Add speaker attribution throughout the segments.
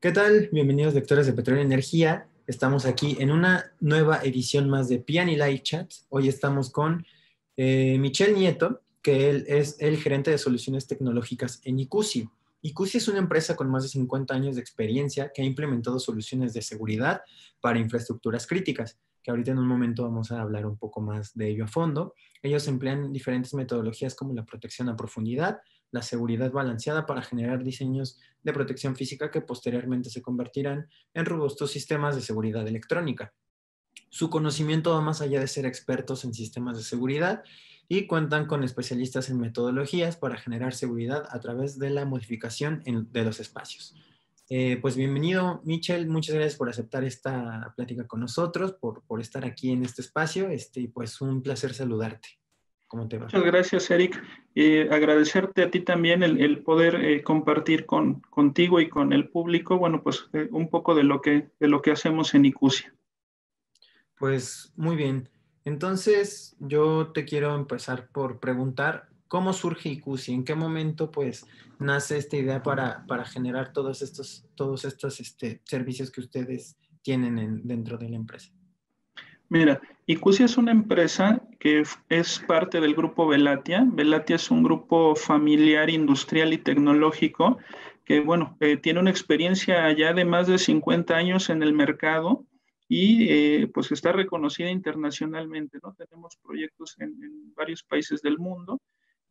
Speaker 1: ¿Qué tal? Bienvenidos lectores de Petróleo y Energía. Estamos aquí en una nueva edición más de Piani Live Chat. Hoy estamos con eh, Michelle Nieto, que él es el gerente de soluciones tecnológicas en ICUSI. ICUSI es una empresa con más de 50 años de experiencia que ha implementado soluciones de seguridad para infraestructuras críticas, que ahorita en un momento vamos a hablar un poco más de ello a fondo. Ellos emplean diferentes metodologías como la protección a profundidad, la seguridad balanceada para generar diseños de protección física que posteriormente se convertirán en robustos sistemas de seguridad electrónica. Su conocimiento va más allá de ser expertos en sistemas de seguridad y cuentan con especialistas en metodologías para generar seguridad a través de la modificación de los espacios. Eh, pues bienvenido, Michel. Muchas gracias por aceptar esta plática con nosotros, por, por estar aquí en este espacio. Este, pues un placer saludarte.
Speaker 2: Muchas gracias, Eric. Eh, agradecerte a ti también el, poder eh, compartir con, contigo y con el público, bueno, pues eh, un poco de lo, que, de lo que hacemos en ICUSIA.
Speaker 1: Pues muy bien. Entonces, yo te quiero empezar por preguntar, ¿cómo surge ICUSI? ¿En qué momento, pues, nace esta idea para, para generar todos estos, todos estos este, servicios que ustedes tienen dentro de la empresa?
Speaker 2: Mira, Icusi es una empresa que es parte del grupo Velatia. Velatia es un grupo familiar, industrial y tecnológico que, bueno, eh, tiene una experiencia ya de más de 50 años en el mercado y eh, pues está reconocida internacionalmente, ¿no? Tenemos proyectos en, varios países del mundo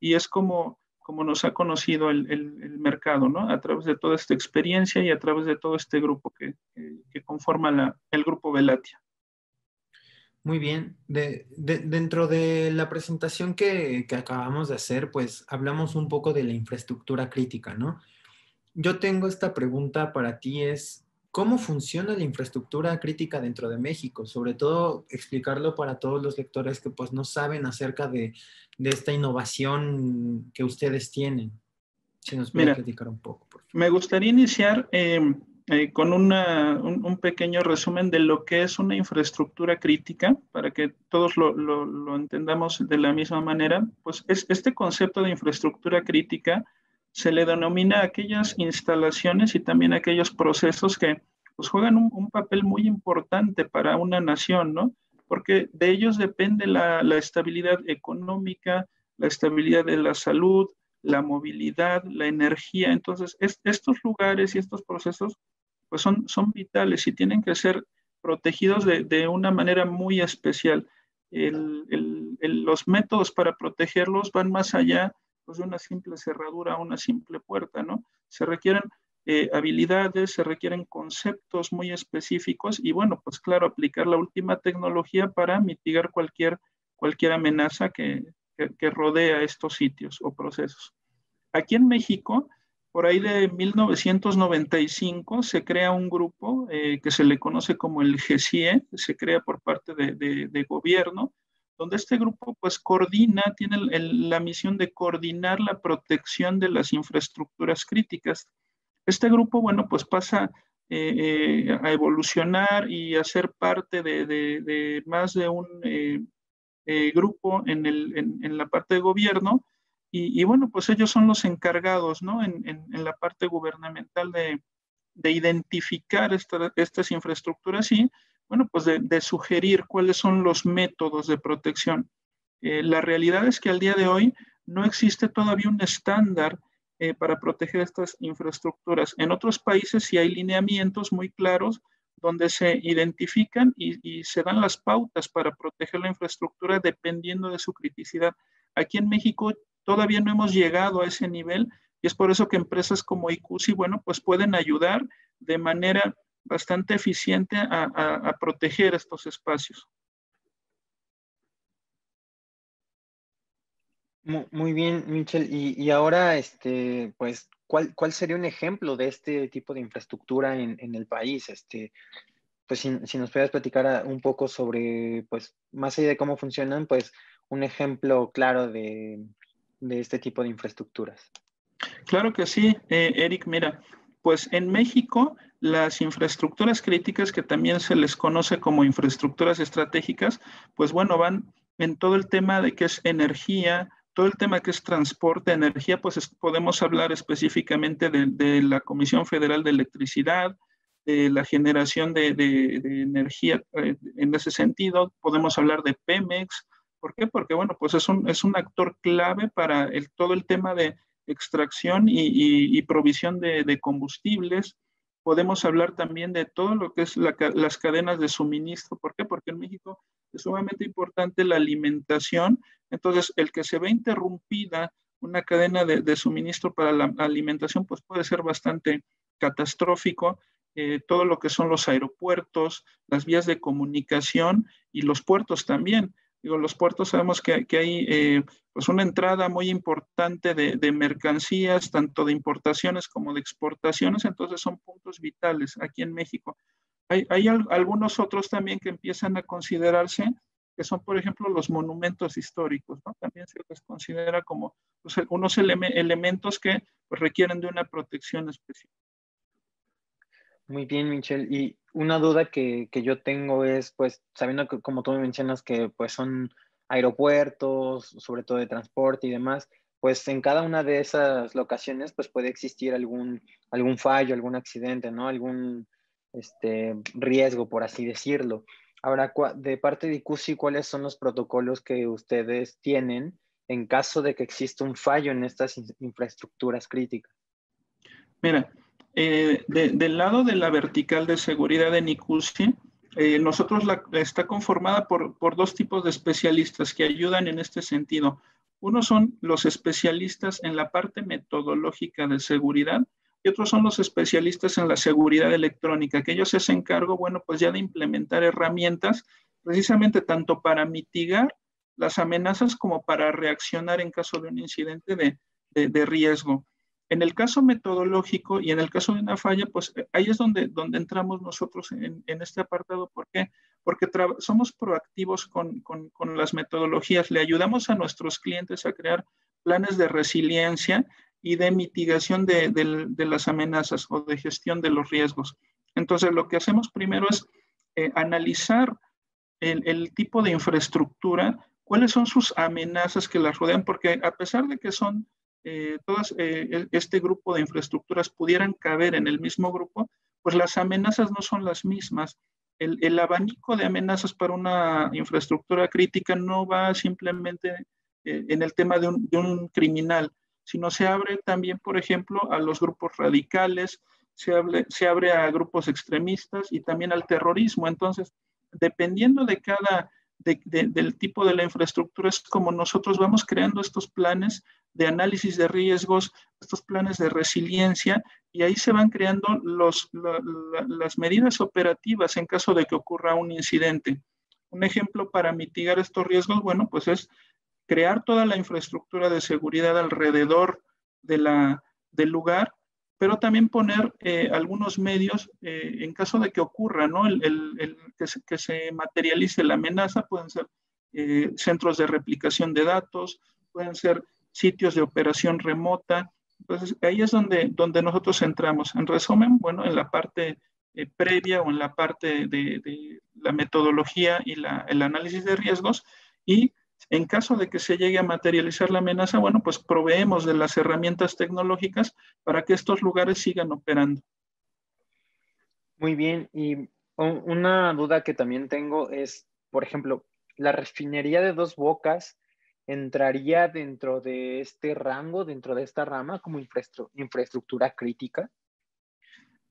Speaker 2: y es como, como nos ha conocido el, mercado, ¿no? A través de toda esta experiencia y a través de todo este grupo que, conforma el grupo Velatia.
Speaker 1: Muy bien. De, dentro de la presentación que, acabamos de hacer, pues hablamos un poco de la infraestructura crítica, ¿no? Yo tengo esta pregunta para ti, es ¿cómo funciona la infraestructura crítica dentro de México? Sobre todo explicarlo para todos los lectores que pues no saben acerca de, esta innovación que ustedes tienen.
Speaker 2: Si nos pueden platicar un poco. Por Me gustaría iniciar em, eh, con un, pequeño resumen de lo que es una infraestructura crítica, para que todos lo, entendamos de la misma manera, pues es, este concepto de infraestructura crítica se le denomina aquellas instalaciones y también aquellos procesos que pues, juegan un, papel muy importante para una nación, ¿no? Porque de ellos depende la, estabilidad económica, la estabilidad de la salud, la movilidad, la energía. Entonces, estos lugares y estos procesos pues son, son vitales y tienen que ser protegidos de, una manera muy especial. los métodos para protegerlos van más allá pues, de una simple cerradura, una simple puerta, ¿no? Se requieren eh, habilidades, se requieren conceptos muy específicos y, bueno, pues claro, aplicar la última tecnología para mitigar cualquier, cualquier amenaza que, que rodea estos sitios o procesos. Aquí en México, por ahí de 1995 se crea un grupo eh, que se le conoce como el GCIE, se crea por parte de, gobierno, donde este grupo pues coordina, tiene la misión de coordinar la protección de las infraestructuras críticas. Este grupo, bueno, pues pasa eh, eh, a evolucionar y a ser parte de, más de un grupo en, en la parte de gobierno, y, bueno, pues ellos son los encargados, ¿no? En, la parte gubernamental de, identificar estas infraestructuras y, bueno, pues de, sugerir cuáles son los métodos de protección. Eh, la realidad es que al día de hoy no existe todavía un estándar eh, para proteger estas infraestructuras. En otros países sí hay lineamientos muy claros donde se identifican y, y se dan las pautas para proteger la infraestructura dependiendo de su criticidad. Aquí en México Todavía no hemos llegado a ese nivel y es por eso que empresas como ICUSI, bueno, pues pueden ayudar de manera bastante eficiente a, proteger estos espacios.
Speaker 1: Muy bien, Michel. Y, ahora, este, pues, ¿cuál, ¿cuál, sería un ejemplo de este tipo de infraestructura en, el país? Este, pues, si, si, nos pudieras platicar un poco sobre, pues, más allá de cómo funcionan, pues, un ejemplo claro de, de este tipo de infraestructuras?
Speaker 2: Claro que sí, eh, Eric. Mira, pues en México las infraestructuras críticas, que también se les conoce como infraestructuras estratégicas, pues bueno, van en todo el tema de que es energía, todo el tema que es transporte, energía, pues podemos hablar específicamente de, la Comisión Federal de Electricidad, de la generación de, energía eh, en ese sentido, podemos hablar de Pemex. ¿Por qué? Porque, bueno, pues es un, es un actor clave para el, todo el tema de extracción y, provisión de, combustibles. Podemos hablar también de todo lo que es las cadenas de suministro. ¿Por qué? Porque en México es sumamente importante la alimentación. Entonces, el que se ve interrumpida una cadena de, suministro para la alimentación, pues puede ser bastante catastrófico. Eh, todo lo que son los aeropuertos, las vías de comunicación y los puertos también. Digo, los puertos sabemos que, hay eh, pues una entrada muy importante de, mercancías, tanto de importaciones como de exportaciones, entonces son puntos vitales aquí en México. Hay, algunos otros también que empiezan a considerarse, que son, por ejemplo, los monumentos históricos, ¿no? También se les considera como pues, unos elementos que pues, requieren de una protección especial.
Speaker 1: Muy bien, Michelle. Una duda que, yo tengo es, pues, sabiendo que como tú me mencionas que pues son aeropuertos, sobre todo de transporte y demás, pues en cada una de esas locaciones pues puede existir algún, algún fallo, algún accidente, ¿no? Algún este, riesgo, por así decirlo. Ahora, de parte de ICUSI, ¿cuáles son los protocolos que ustedes tienen en caso de que exista un fallo en estas infraestructuras críticas?
Speaker 2: Mira, eh, del lado de la vertical de seguridad de NICUSI, eh, nosotros la, está conformada por, por, dos tipos de especialistas que ayudan en este sentido. Uno son los especialistas en la parte metodológica de seguridad y otros son los especialistas en la seguridad electrónica, que ellos se hacen cargo, bueno, pues ya de implementar herramientas precisamente tanto para mitigar las amenazas como para reaccionar en caso de un incidente de, de riesgo. En el caso metodológico y en el caso de una falla, pues eh, ahí es donde, donde entramos nosotros en, este apartado. ¿Por qué? Porque somos proactivos con, las metodologías, le ayudamos a nuestros clientes a crear planes de resiliencia y de mitigación de, las amenazas o de gestión de los riesgos. Entonces, lo que hacemos primero es eh, analizar el, el, tipo de infraestructura, cuáles son sus amenazas que las rodean, porque a pesar de que son eh, todas eh, este grupo de infraestructuras pudieran caber en el mismo grupo, pues las amenazas no son las mismas. El, abanico de amenazas para una infraestructura crítica no va simplemente eh, en el tema de un, criminal, sino se abre también, por ejemplo, a los grupos radicales, se, se abre a grupos extremistas y también al terrorismo. Entonces, dependiendo de cada del tipo de la infraestructura es como nosotros vamos creando estos planes de análisis de riesgos, estos planes de resiliencia, y ahí se van creando las medidas operativas en caso de que ocurra un incidente. Un ejemplo para mitigar estos riesgos, bueno, pues es crear toda la infraestructura de seguridad alrededor de la, del lugar pero también poner eh, algunos medios eh, en caso de que ocurra, ¿no? El, el, que, se, que, se, materialice la amenaza, pueden ser eh, centros de replicación de datos, pueden ser sitios de operación remota. Entonces, ahí es donde, donde nosotros entramos. En resumen, bueno, en la parte previa o en la parte de, de la metodología y la, el análisis de riesgos y en caso de que se llegue a materializar la amenaza, bueno, pues proveemos de las herramientas tecnológicas para que estos lugares sigan operando.
Speaker 1: Muy bien, y una duda que también tengo es, por ejemplo, la refinería de dos bocas entraría dentro de este rango, dentro de esta rama como infraestructura crítica?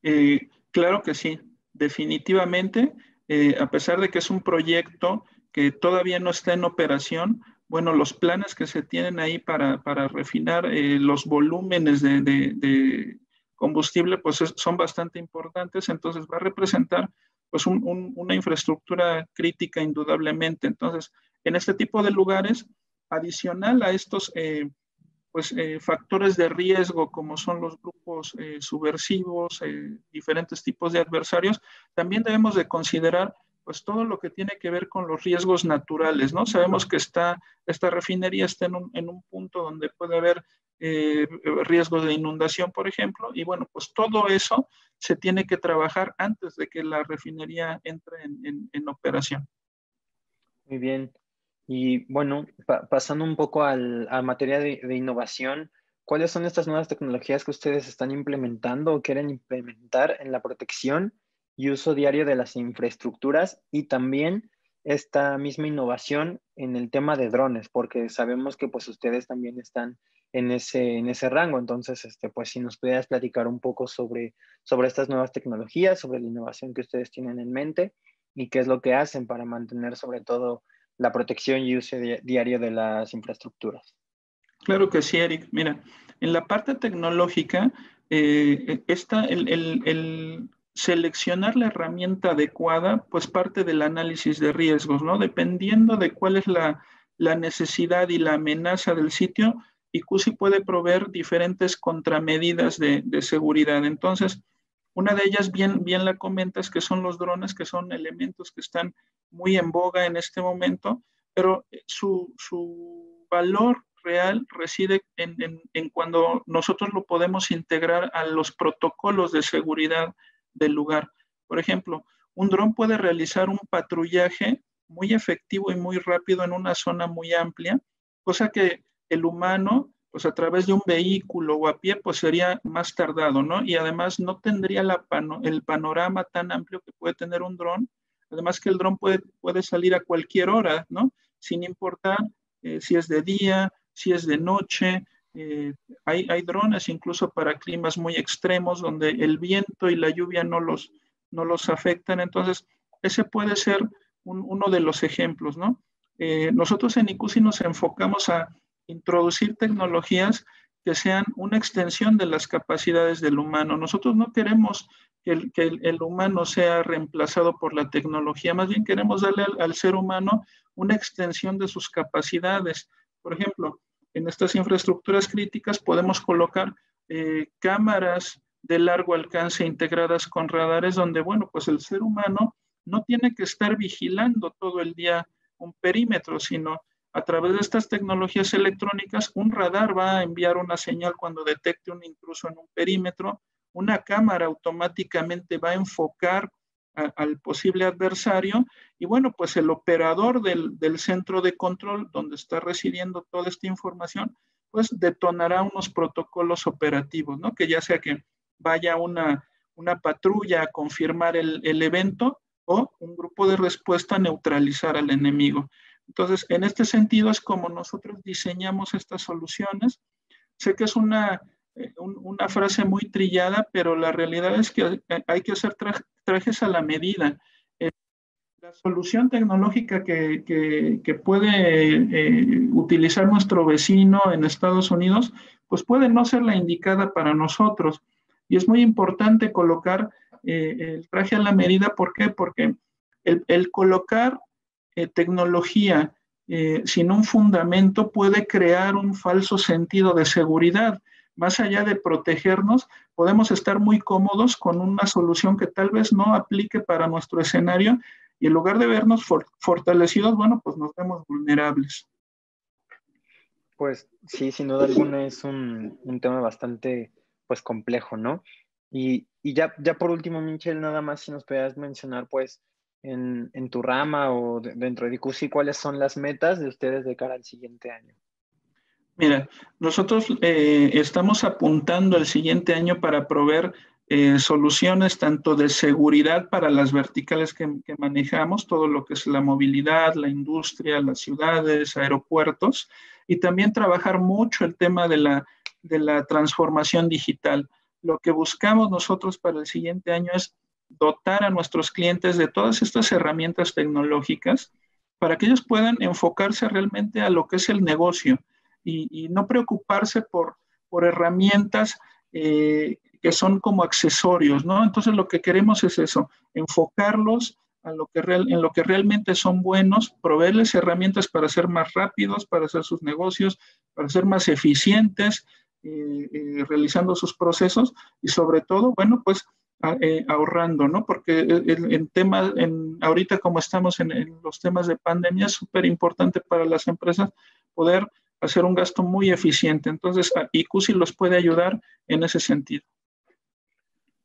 Speaker 2: Eh, claro que sí, definitivamente, eh, a pesar de que es un proyecto que todavía no está en operación, bueno, los planes que se tienen ahí para, refinar eh, los volúmenes de, combustible, pues son bastante importantes, entonces va a representar pues una infraestructura crítica indudablemente. Entonces, en este tipo de lugares, adicional a estos eh, pues, eh, factores de riesgo como son los grupos subversivos, diferentes tipos de adversarios, también debemos de considerar pues todo lo que tiene que ver con los riesgos naturales, ¿no? Sabemos que esta refinería está en un, punto donde puede haber eh, riesgos de inundación, por ejemplo, y bueno, pues todo eso se tiene que trabajar antes de que la refinería entre en, operación.
Speaker 1: Muy bien. Y bueno, pasando un poco al, a materia de, innovación, ¿cuáles son estas nuevas tecnologías que ustedes están implementando o quieren implementar en la protección y uso diario de las infraestructuras y también esta misma innovación en el tema de drones, porque sabemos que pues ustedes también están en ese, en ese rango. Entonces, este, pues si nos pudieras platicar un poco sobre, sobre estas nuevas tecnologías, sobre la innovación que ustedes tienen en mente y qué es lo que hacen para mantener sobre todo la protección y uso diario de las infraestructuras.
Speaker 2: Claro que sí, Eric. Mira, en la parte tecnológica, eh, el, el seleccionar la herramienta adecuada, pues parte del análisis de riesgos, ¿no? Dependiendo de cuál es la, la necesidad y la amenaza del sitio, ICUSI puede proveer diferentes contramedidas de, de, seguridad. Entonces, una de ellas, bien, bien la comentas, que son los drones, que son elementos que están muy en boga en este momento, pero su, su valor real reside en, en, en, cuando nosotros lo podemos integrar a los protocolos de seguridad del lugar. Por ejemplo, un dron puede realizar un patrullaje muy efectivo y muy rápido en una zona muy amplia, cosa que el humano, pues a través de un vehículo o a pie, pues sería más tardado, ¿no? Y además no tendría el panorama tan amplio que puede tener un dron. Además que el dron puede, puede salir a cualquier hora, ¿no? Sin importar eh, si es de día, si es de noche. Eh, hay, drones incluso para climas muy extremos donde el viento y la lluvia no los, no los afectan. Entonces, ese puede ser un, uno de los ejemplos, ¿no? Eh, nosotros en ICUSI nos enfocamos a introducir tecnologías que sean una extensión de las capacidades del humano. Nosotros no queremos que el, que el, humano sea reemplazado por la tecnología, más bien queremos darle al, ser humano una extensión de sus capacidades. Por ejemplo, en estas infraestructuras críticas podemos colocar eh, cámaras de largo alcance integradas con radares donde, bueno, pues el ser humano no tiene que estar vigilando todo el día un perímetro, sino a través de estas tecnologías electrónicas, un radar va a enviar una señal cuando detecte un intruso en un perímetro, una cámara automáticamente va a enfocar al posible adversario y bueno, pues el operador del, del, centro de control donde está residiendo toda esta información, pues detonará unos protocolos operativos, ¿no? Que ya sea que vaya una, una patrulla a confirmar el, el evento o un grupo de respuesta a neutralizar al enemigo. Entonces, en este sentido es como nosotros diseñamos estas soluciones. Sé que es una, eh, una frase muy trillada, pero la realidad es que hay que hacer tra trajes a la medida. Eh, la solución tecnológica que, que, que puede eh, utilizar nuestro vecino en Estados Unidos, pues puede no ser la indicada para nosotros. Y es muy importante colocar eh, el traje a la medida. ¿Por qué? Porque el, el colocar eh, tecnología eh, sin un fundamento puede crear un falso sentido de seguridad. Más allá de protegernos, podemos estar muy cómodos con una solución que tal vez no aplique para nuestro escenario y en lugar de vernos for fortalecidos, bueno, pues nos vemos vulnerables.
Speaker 1: Pues sí, sin duda alguna es un, un tema bastante pues complejo, ¿no? Y, y, ya, ya por último, Michelle, nada más si nos pudieras mencionar pues en, en tu rama o de, dentro de CUSI, ¿cuáles son las metas de ustedes de cara al siguiente año?
Speaker 2: Mira, nosotros eh, estamos apuntando el siguiente año para proveer eh, soluciones tanto de seguridad para las verticales que, que, manejamos, todo lo que es la movilidad, la industria, las ciudades, aeropuertos, y también trabajar mucho el tema de la, de la transformación digital. Lo que buscamos nosotros para el siguiente año es dotar a nuestros clientes de todas estas herramientas tecnológicas para que ellos puedan enfocarse realmente a lo que es el negocio y, y no preocuparse por, por herramientas eh, que son como accesorios, ¿no? Entonces lo que queremos es eso, enfocarlos a lo que real, en lo que realmente son buenos, proveerles herramientas para ser más rápidos, para hacer sus negocios, para ser más eficientes, eh, eh, realizando sus procesos y sobre todo, bueno, pues eh, ahorrando, ¿no? Porque en temas, en, ahorita como estamos en, en los temas de pandemia, es súper importante para las empresas poder hacer un gasto muy eficiente. Entonces, ICUSI los puede ayudar en ese sentido.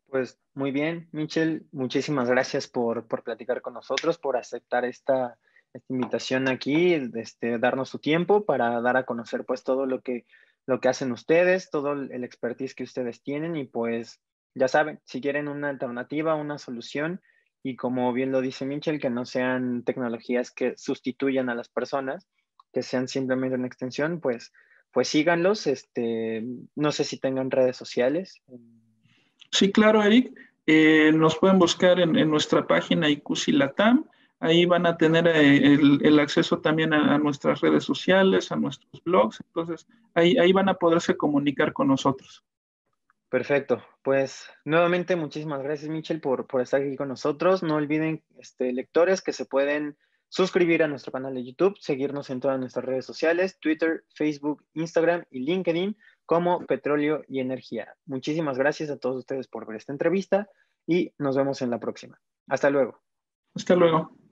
Speaker 1: Pues muy bien, Michelle, muchísimas gracias por, por platicar con nosotros, por aceptar esta, esta invitación aquí, este, darnos su tiempo para dar a conocer pues todo lo que, lo que hacen ustedes, todo el expertise que ustedes tienen y pues ya saben, si quieren una alternativa, una solución y como bien lo dice Mitchell, que no sean tecnologías que sustituyan a las personas, que sean simplemente una extensión, pues, pues síganlos. Este, no sé si tengan redes sociales.
Speaker 2: Sí, claro, Eric. Eh, nos pueden buscar en, nuestra página ICUSI Latam. Ahí van a tener eh, el, acceso también a, nuestras redes sociales, a nuestros blogs. Entonces, ahí, ahí van a poderse comunicar con nosotros.
Speaker 1: Perfecto. Pues nuevamente muchísimas gracias, Michelle, por, por estar aquí con nosotros. No olviden, este, lectores, que se pueden suscribir a nuestro canal de YouTube, seguirnos en todas nuestras redes sociales, Twitter, Facebook, Instagram y LinkedIn como Petróleo y Energía. Muchísimas gracias a todos ustedes por ver esta entrevista y nos vemos en la próxima. Hasta luego.
Speaker 2: Hasta luego.